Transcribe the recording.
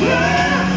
Yeah.